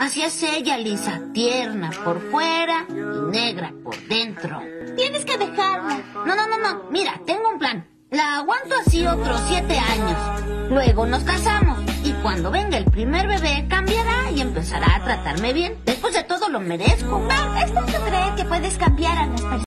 Así es ella, Lisa, tierna por fuera y negra por dentro. Tienes que dejarla. No, no, no, no. Mira, tengo un plan. La aguanto así otros siete años. Luego nos casamos. Y cuando venga el primer bebé, cambiará y empezará a tratarme bien. Después de todo lo merezco. Va, es creer que puedes cambiar a las personas.